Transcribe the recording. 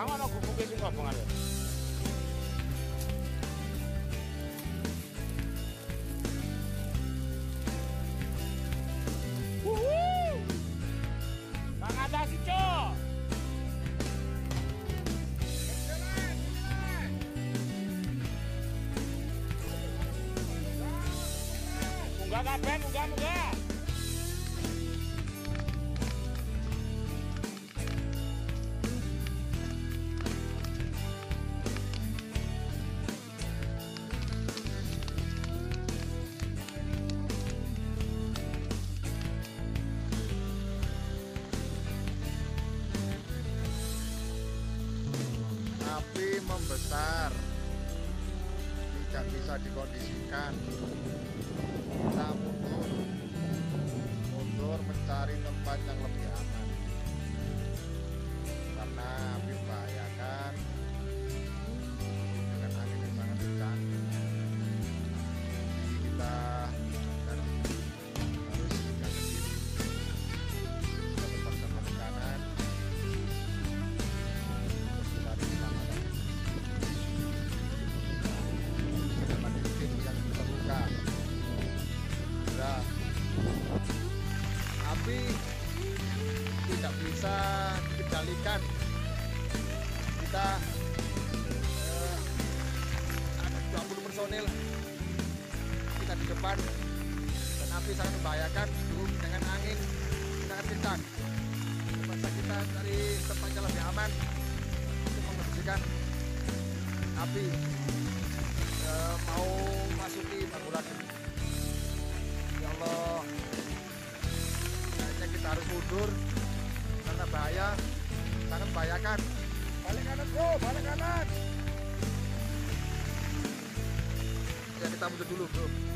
Bang ana gubuke sing ngobong arek. Wuhu. Bang atasi, Cok. Munggah kabeh, munggah, munggah. Membesar. Tidak bisa dikondisikan. Kita api tidak bisa dikendalikan. Kita eh, ada 20 personil kita di depan. Dan api sangat membahayakan belum dengan angin sangat kencang. Terpaksa kita cari tempat yang lebih aman untuk membersihkan api harus mundur karena bahaya sangat membahayakan balik kanan bro balik kanan. Ya kita mundur dulu bro